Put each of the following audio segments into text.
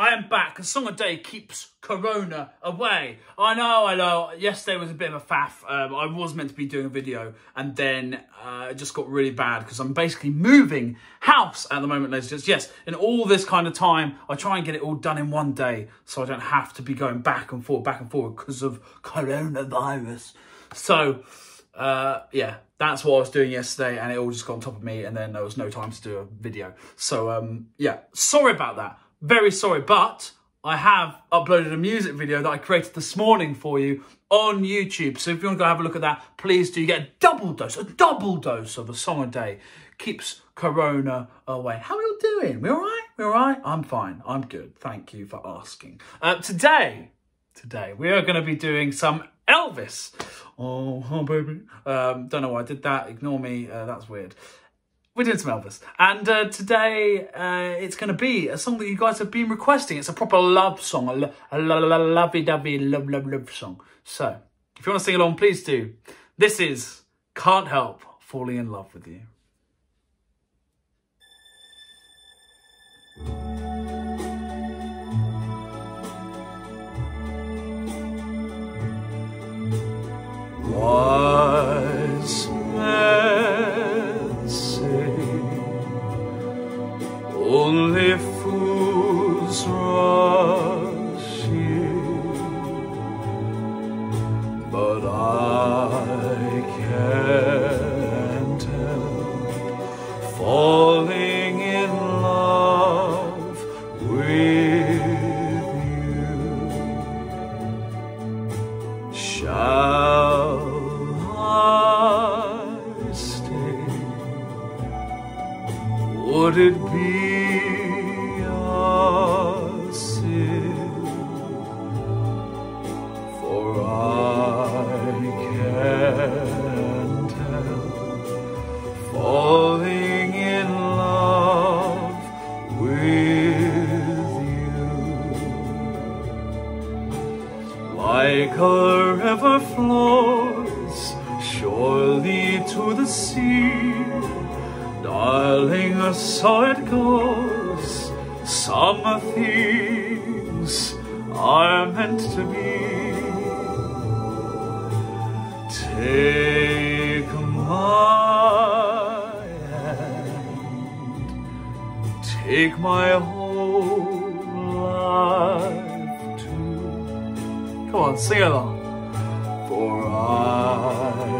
I am back. A song a day keeps Corona away. I know, I know. Yesterday was a bit of a faff. Um, I was meant to be doing a video and then uh, it just got really bad because I'm basically moving house at the moment, ladies and Yes, in all this kind of time, I try and get it all done in one day so I don't have to be going back and forth, back and forth because of coronavirus. So, uh, yeah, that's what I was doing yesterday and it all just got on top of me and then there was no time to do a video. So, um, yeah, sorry about that. Very sorry, but I have uploaded a music video that I created this morning for you on YouTube. So if you want to go have a look at that, please do. You get a double dose, a double dose of a song a day. Keeps Corona away. How are you doing? We all right? We all right? I'm fine. I'm good. Thank you for asking. Uh, today, today, we are going to be doing some Elvis. Oh, oh baby. Um, don't know why I did that. Ignore me. Uh, that's weird we're doing some Elvis. And uh, today uh, it's going to be a song that you guys have been requesting. It's a proper love song, a, lo a lo lo lovey-dovey love, love, love song. So if you want to sing along, please do. This is Can't Help Falling in Love with You. Would it be? A sin? For I can't help falling in love with you. Like a river flows surely to the sea, darling, so it goes. Some things are meant to be. Take my hand, take my whole life too. Come on, sing along. For I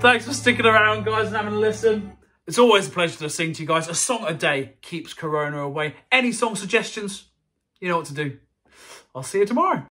Thanks for sticking around, guys, and having a listen. It's always a pleasure to sing to you guys. A song a day keeps Corona away. Any song suggestions? You know what to do. I'll see you tomorrow.